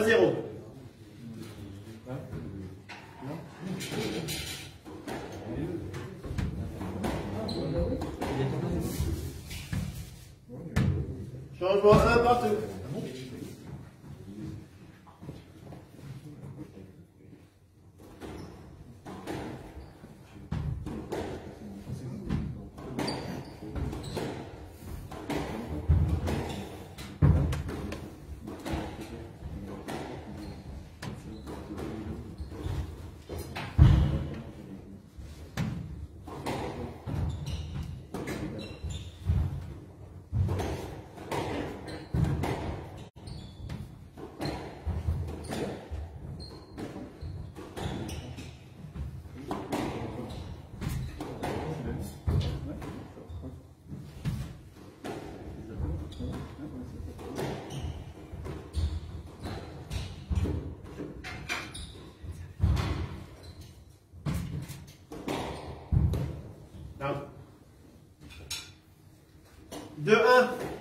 1-0. Hein? De 1.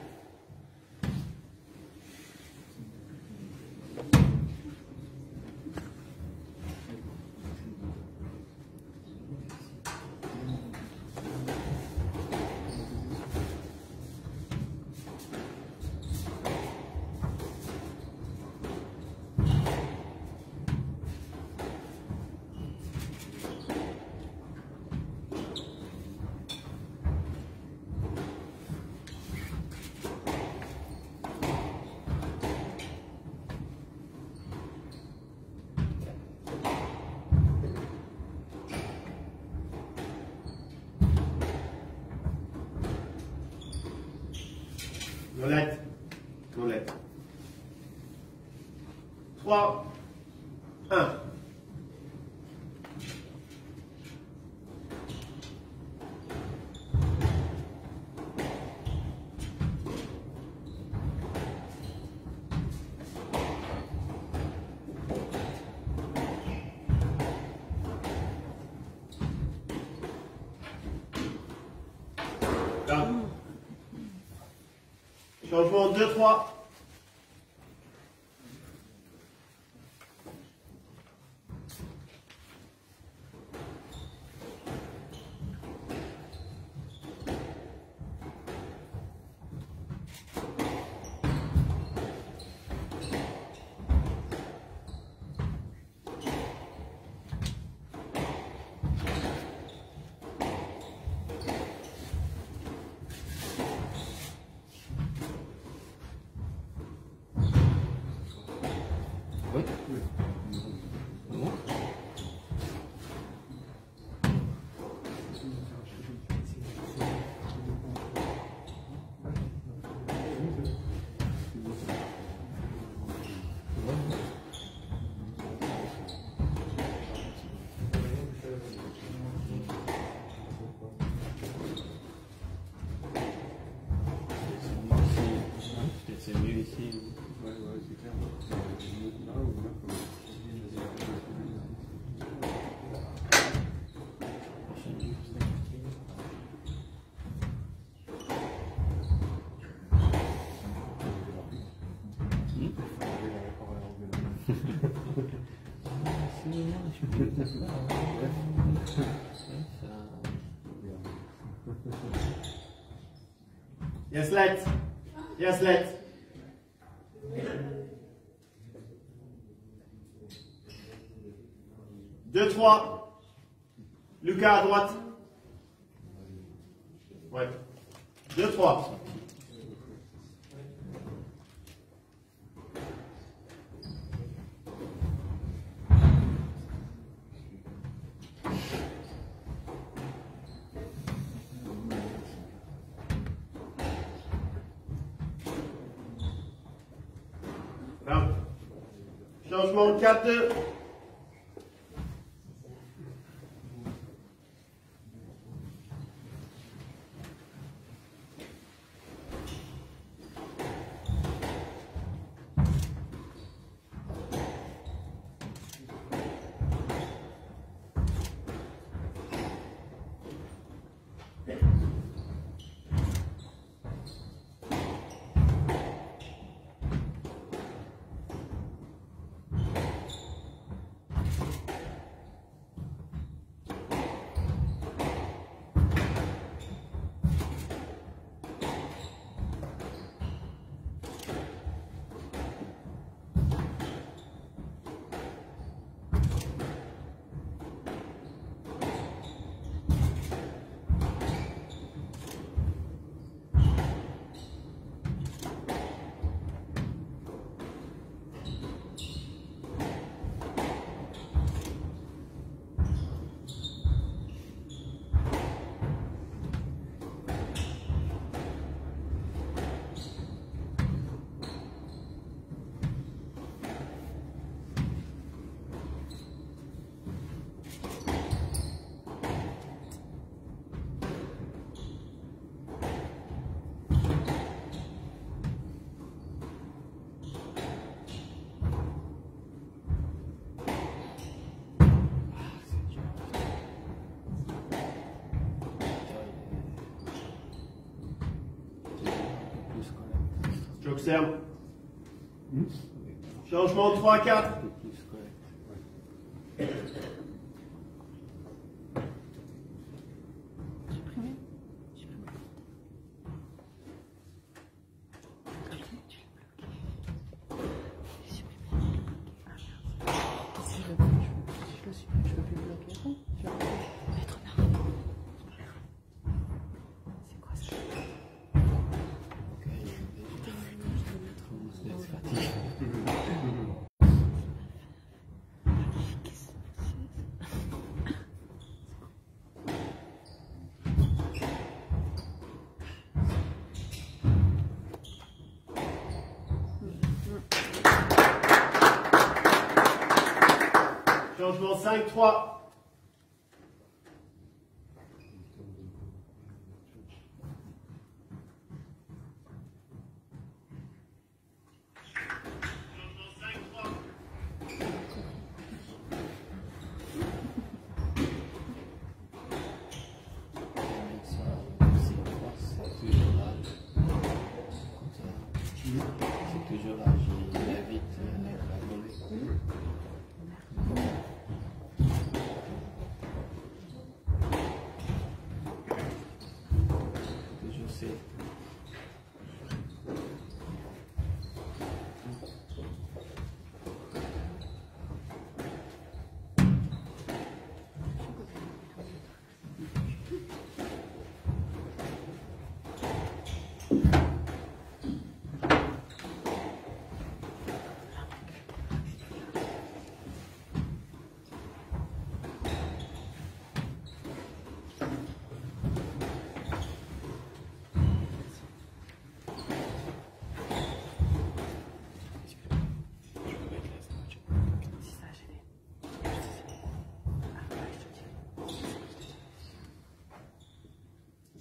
3, 1. Changement 2, 3. Yes, let. Yes, let. Deux, trois. Lucas à droite. Ouais. Deux, trois. Là. Changement 4-2. La, Marcelo. Charles Montefoy 4. 5, 3.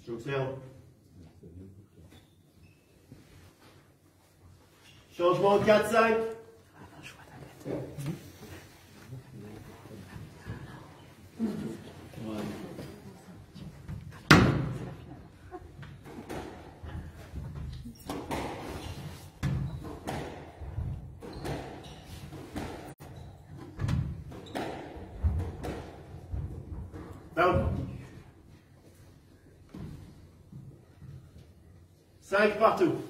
Je ferme. Changement 4-5. 5 partout.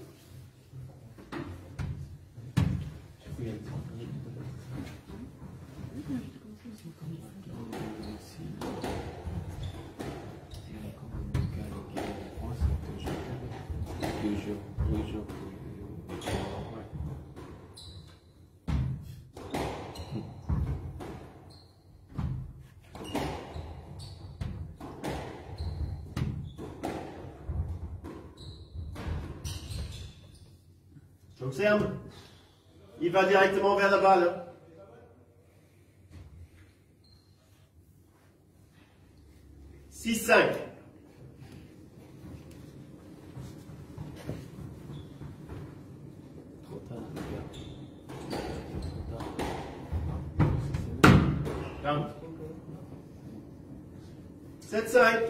Observe. Il va directement vers la balle. Six, cinq. Down. Set.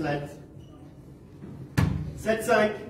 slides. Set side.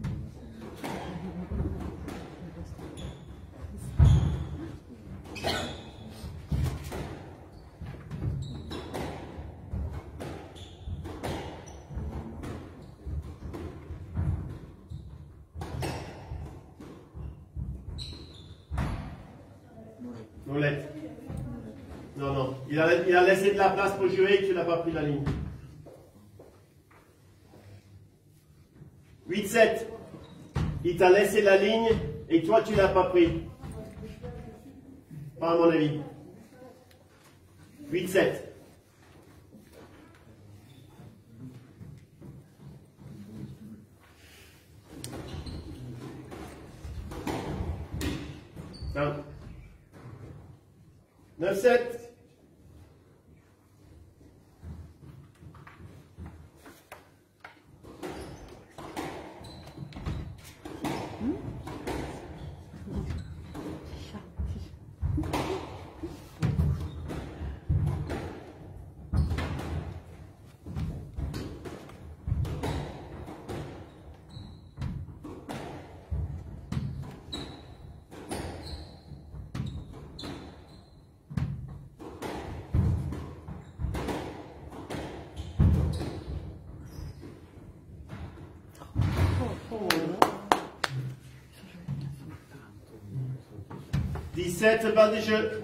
Non, non. Il a, il a, laissé de la place pour jouer et tu n'as pas pris la ligne. 8-7. Il t'a laissé la ligne et toi, tu l'as pas pris. Pas à mon avis. 8-7. said to Badisha,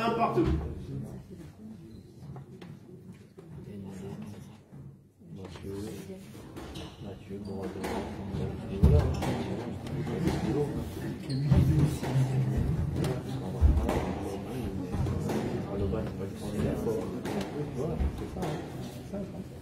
un partout. Voilà, c'est.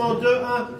mouvement 2, 1.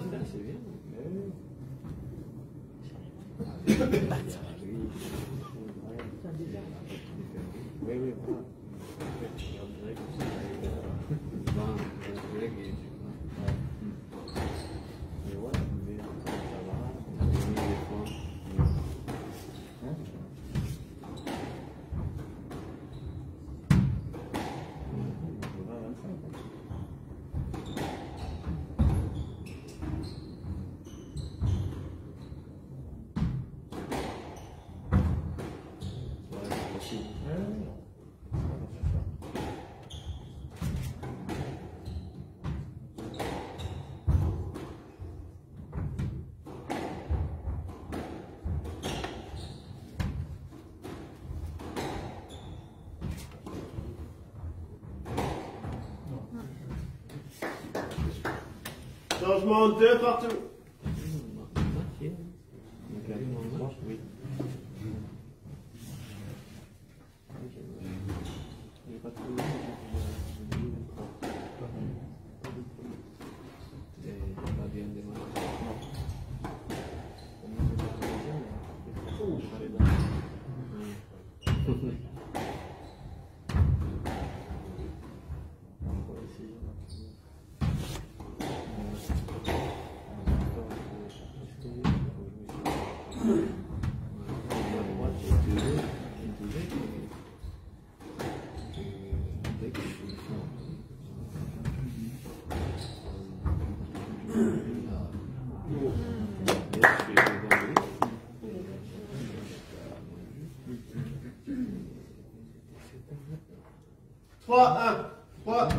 monte partout.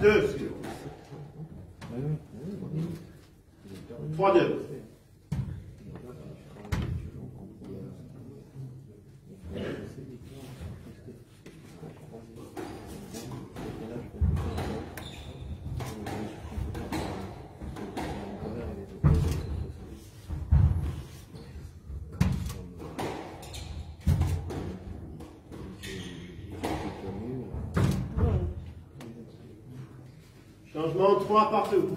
Düz. 3 partout.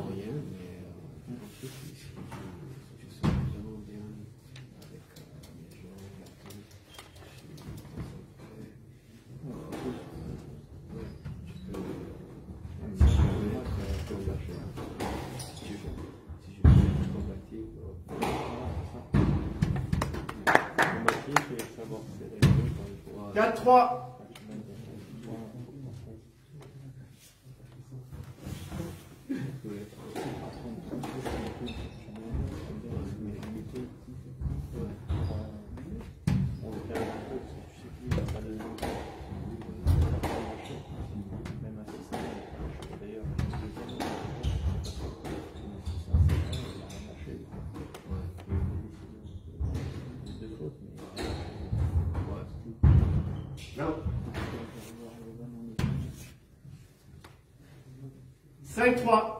23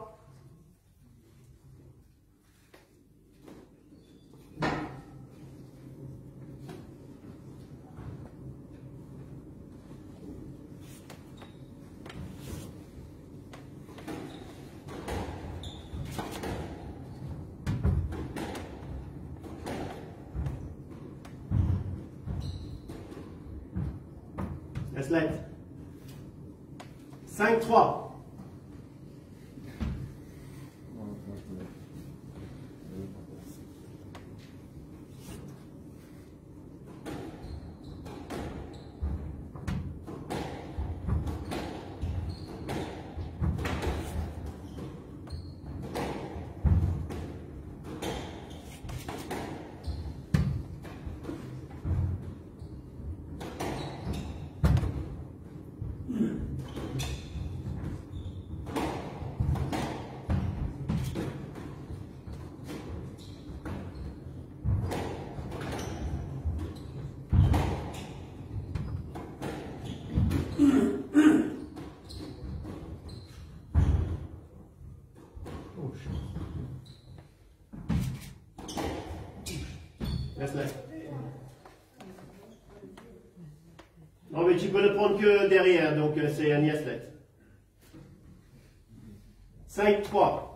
Laisse-la. Non, mais tu peux le prendre que derrière, donc euh, c'est un Yaslet. 5, 3.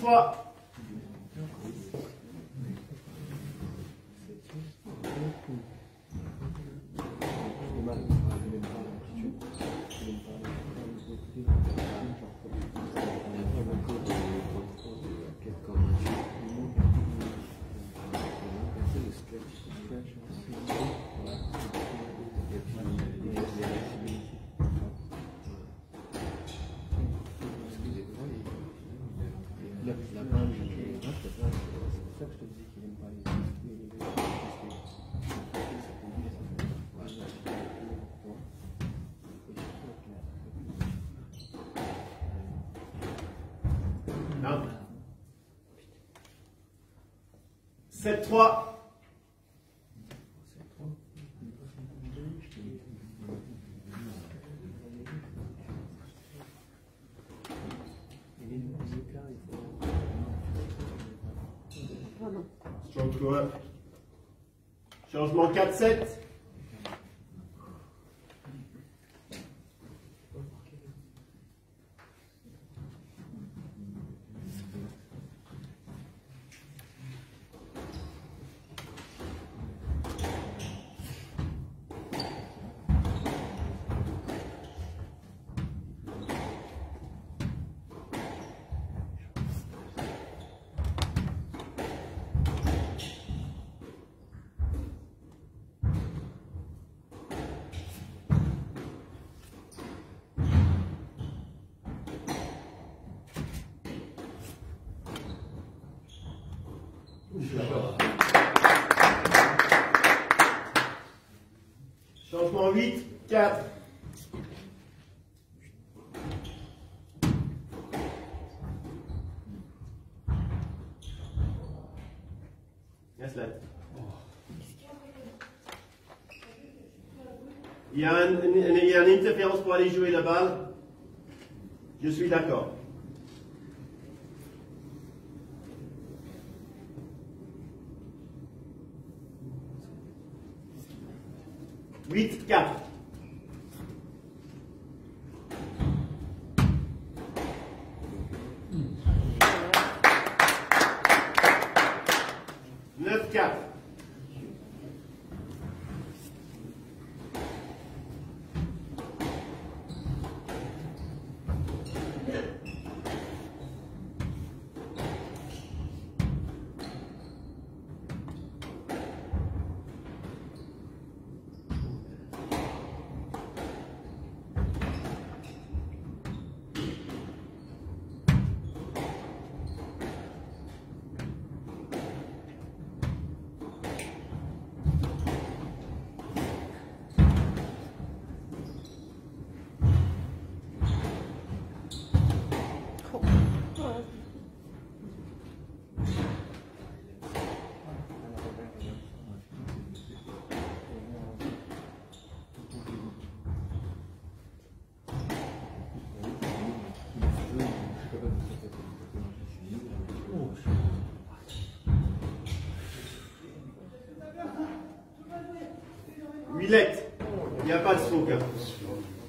fois. 7, 3. Changement 4-7. Il y, a une interférence pour aller jouer la balle. Je suis d'accord. Hein.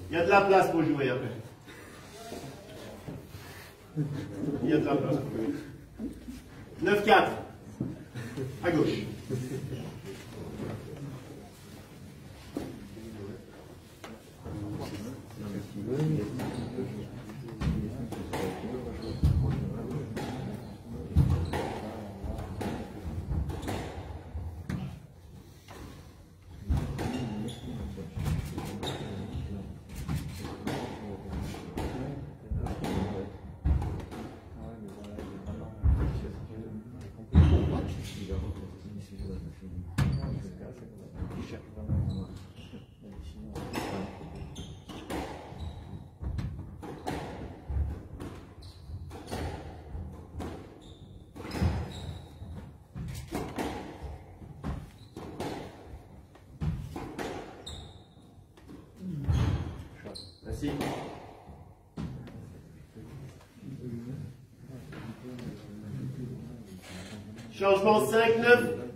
Il y a de la place pour jouer après. Merci. Changement 5-9. 6-9.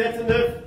36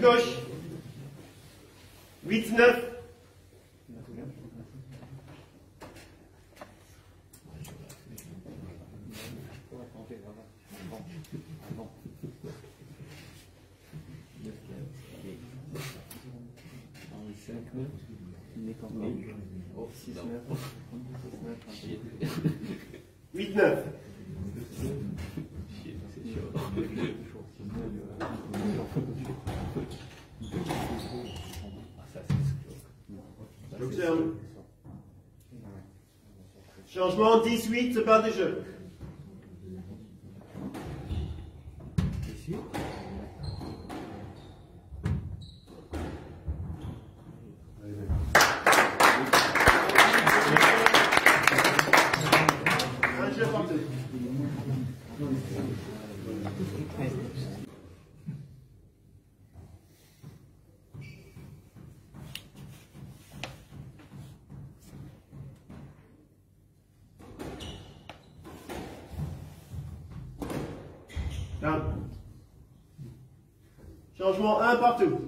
gauche. 8, 9. Oh, si, non. 8, 9. Shit, c'est chaud. Ah, ça, c'est chaud. J'observe. Changement 18, c'est pas de jeu. Changement 1 partout.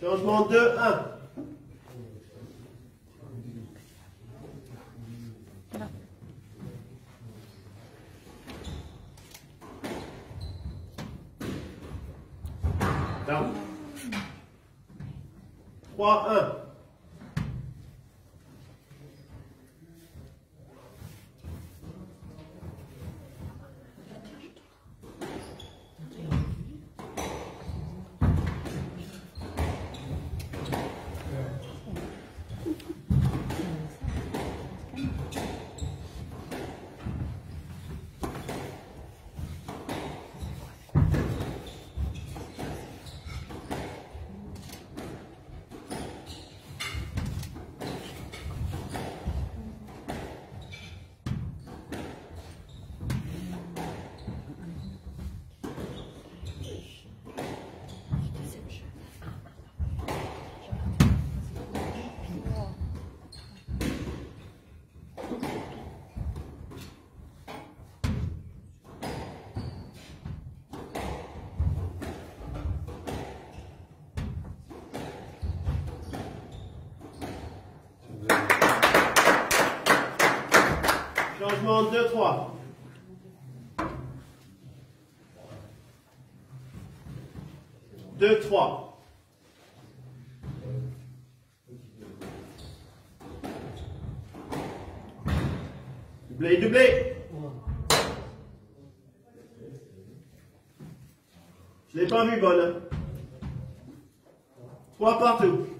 Changement 2, 1. Down. 3, 1. Changement 2-3. Deux, trois. Doublé, doublé. Je l'ai pas vu, bonne. Trois partout.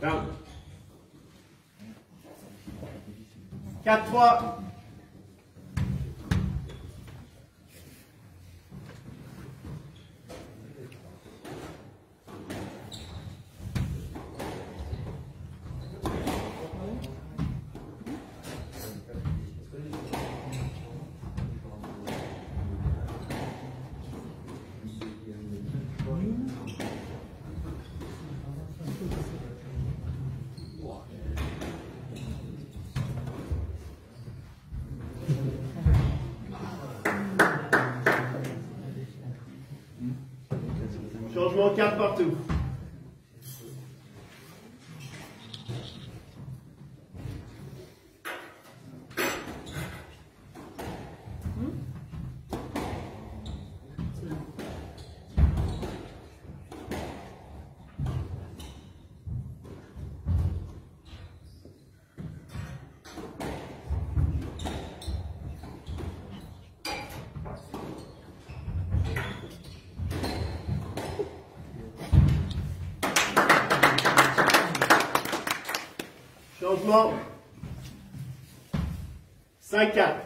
Down. 4, 3, brocante partout. 5-4. Changement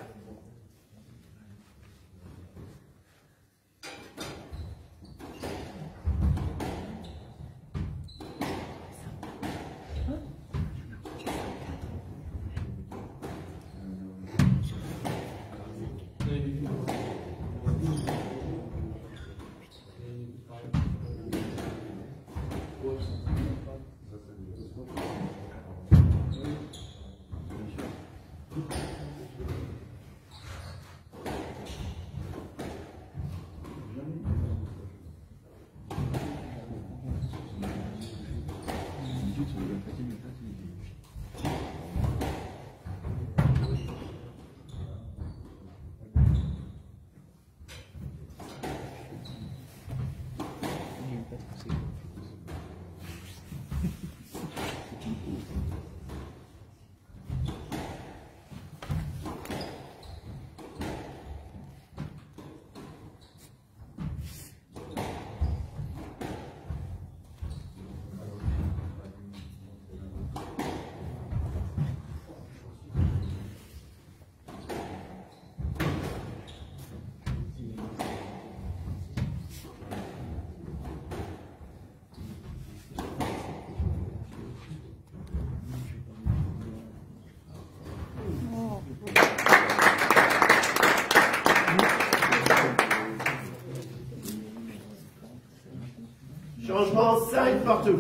5 partout.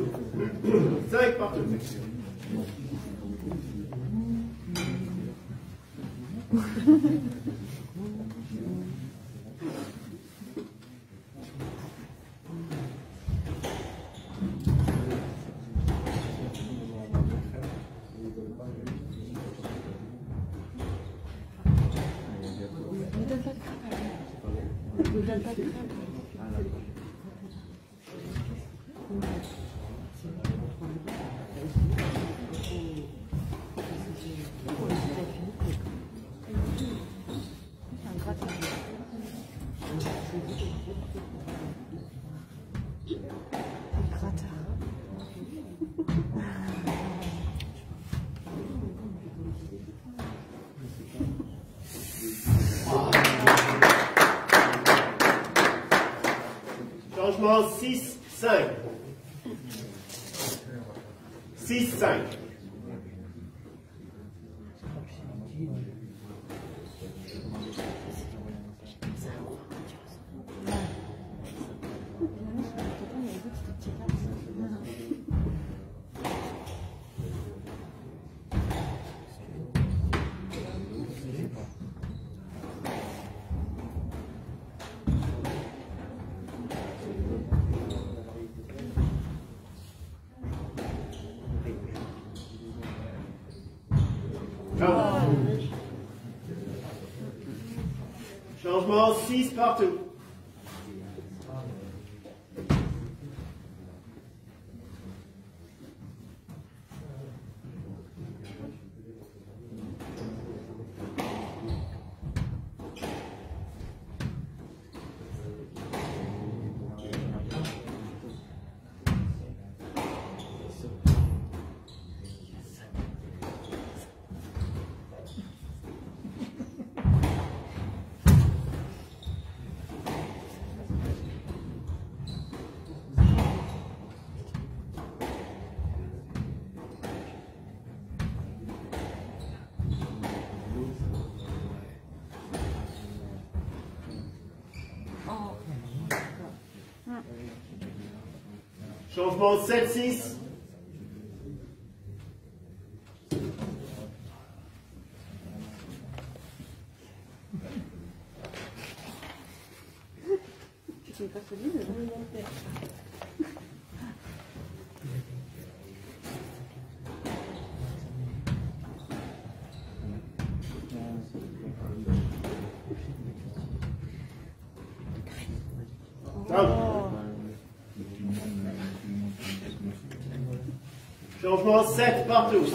5 partout. 6, 5. 6, 5. 6 par of. Changement 7-6. 7 partout.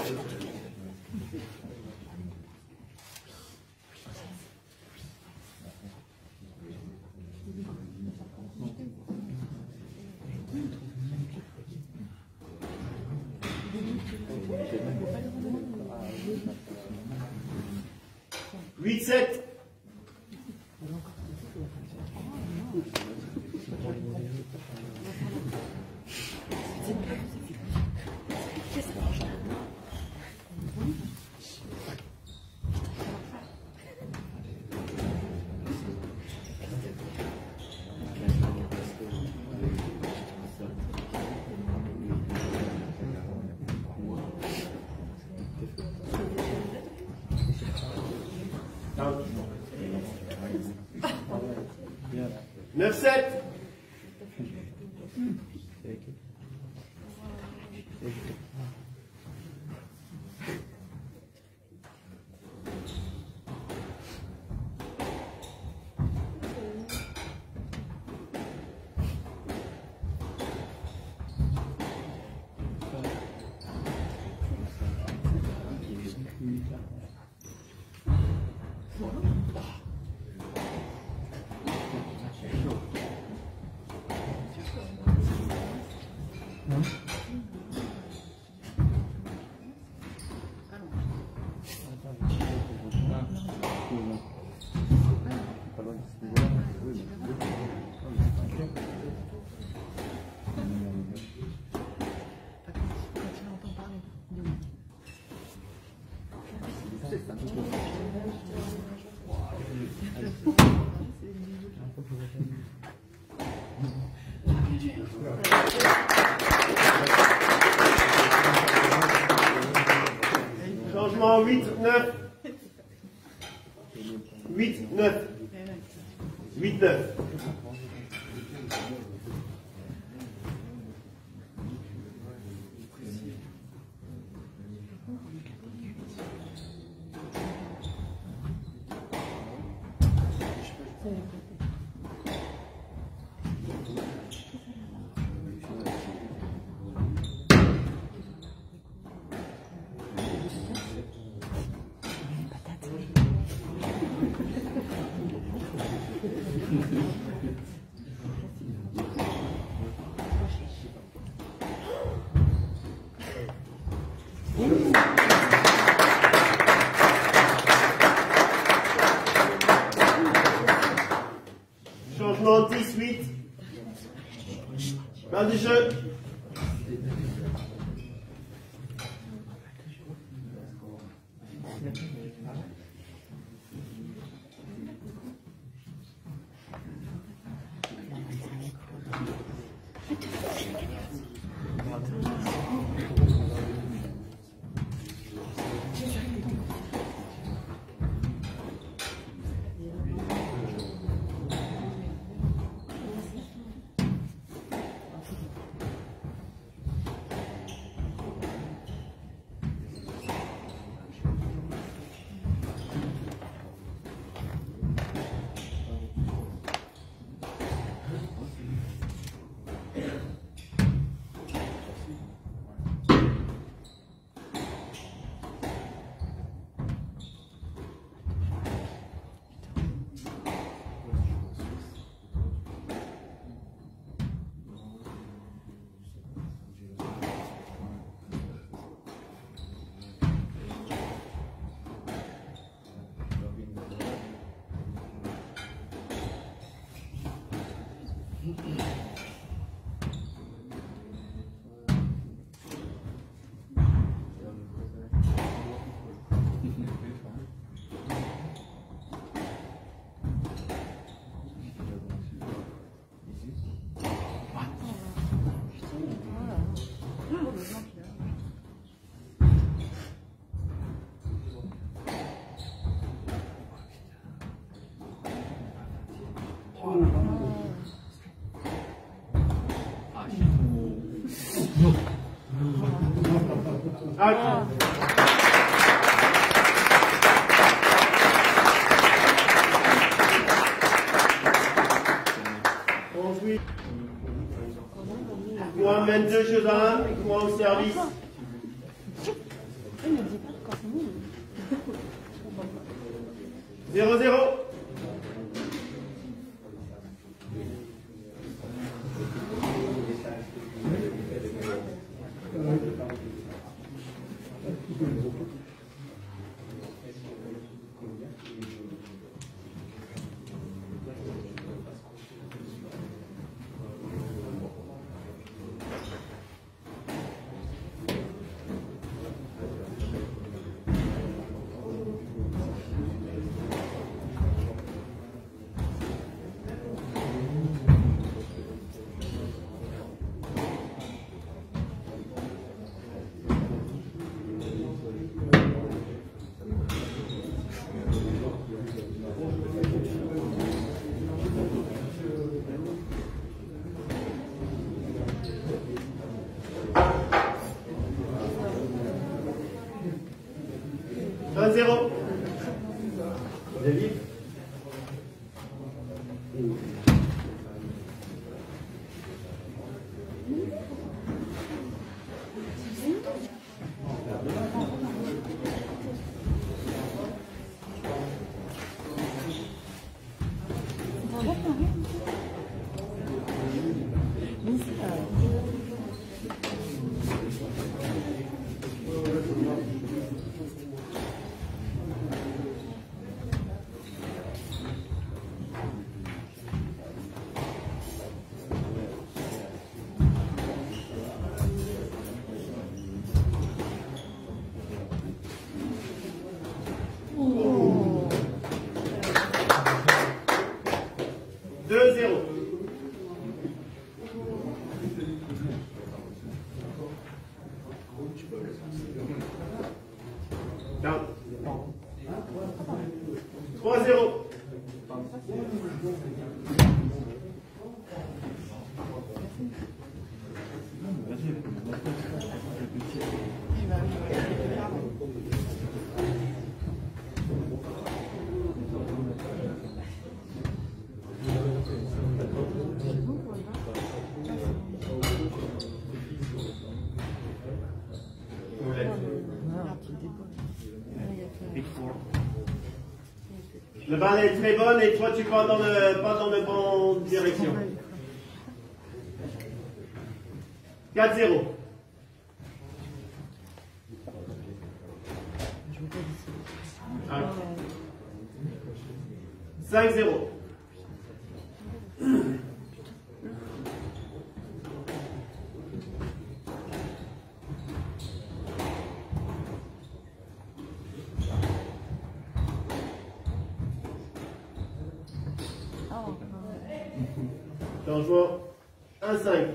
relationship? Ensuite, point 22 jeux à 1, point au service. Un Balle est très bonne et toi tu pars dans le, pas dans la bonne direction. 4-0. Ah. 5-0. Changement 1-5.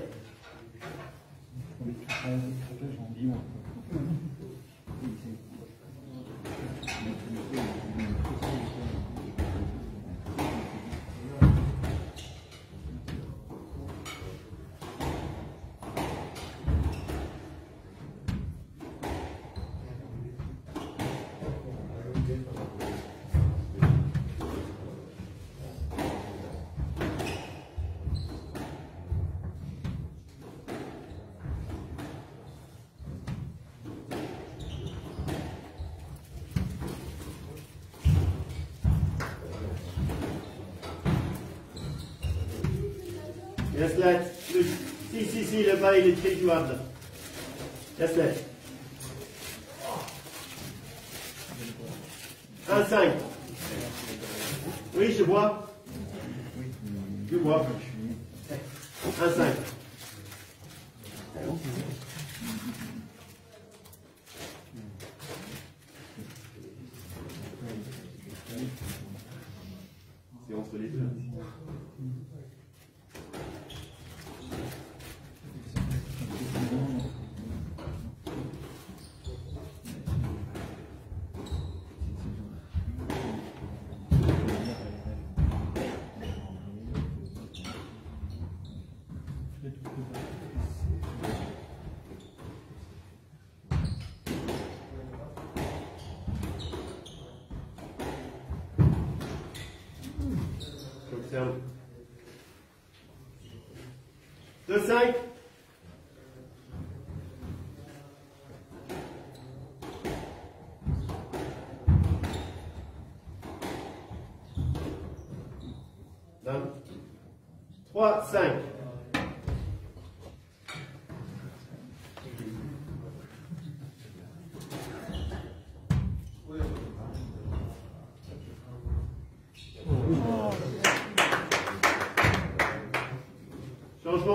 Yes, let. Le- Si, si, si, le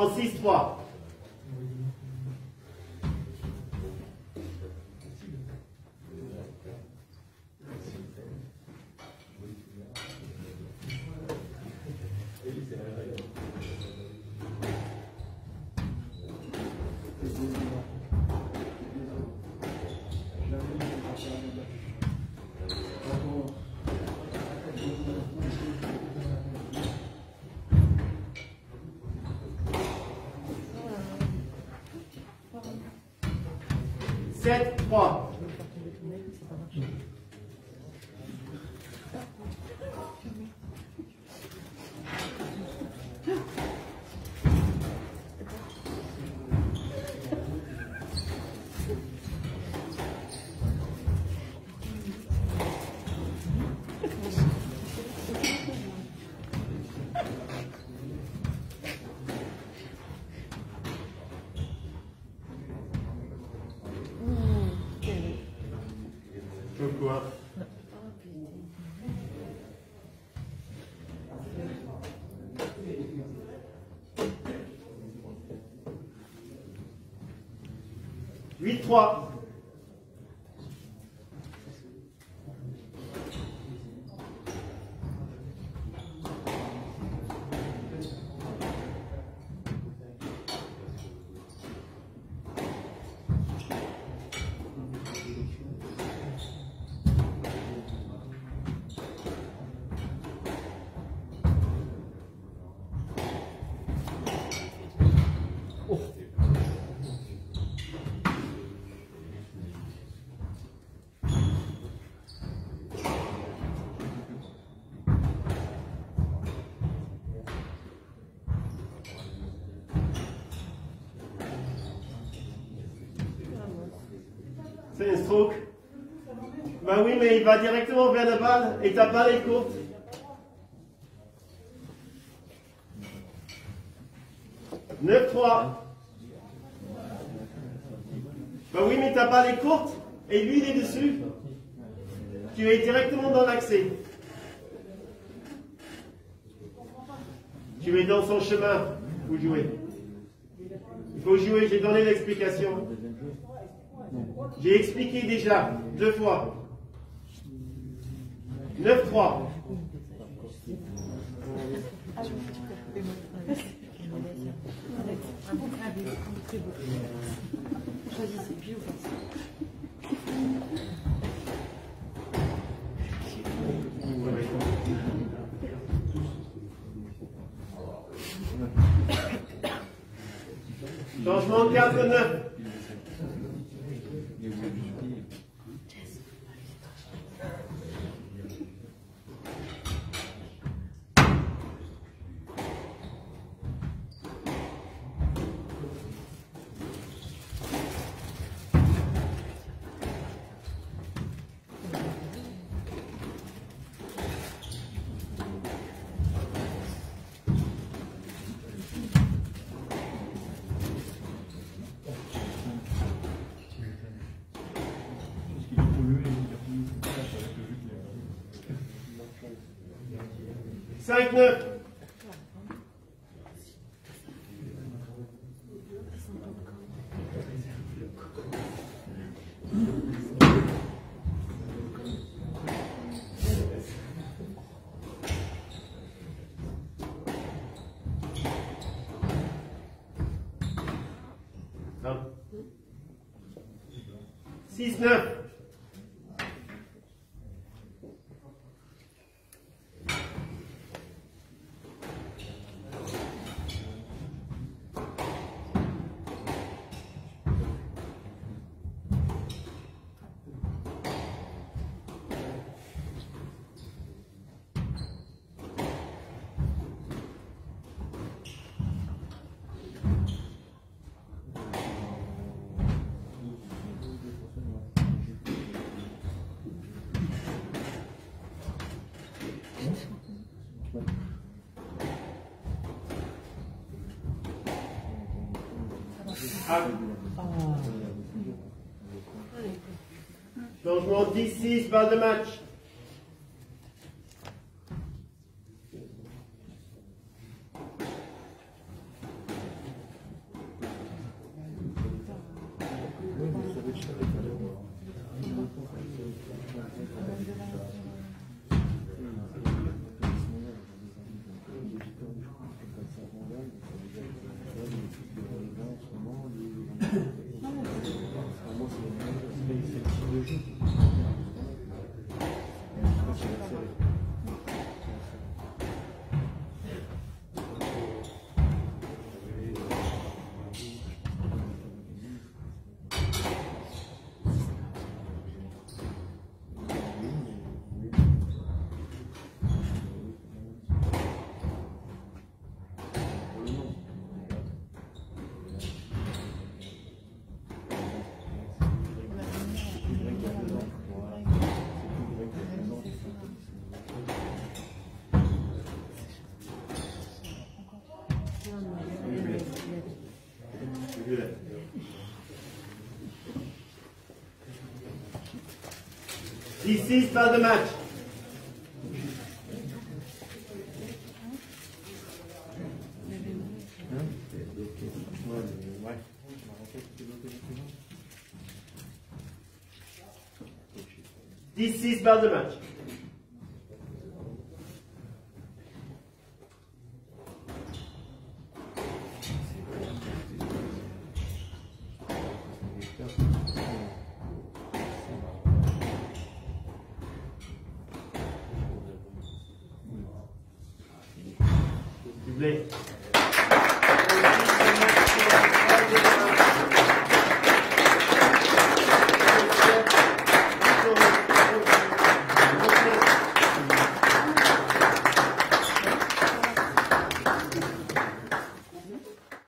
Changement 6-3. what Ben oui, mais il va directement vers la balle et ta balle est courte. Neuf trois. Ben oui, mais ta balle est courte et lui il est dessus. Tu es directement dans l'accès. Tu es dans son chemin. Vous jouez. Il faut jouer, j'ai donné l'explication. J'ai expliqué déjà deux fois. 9-3. Choisissez, puis ou pas. Changement 4-9. Cinq 6-6, balle de match. Dix-six, balle de match. Dix-six, balle de match.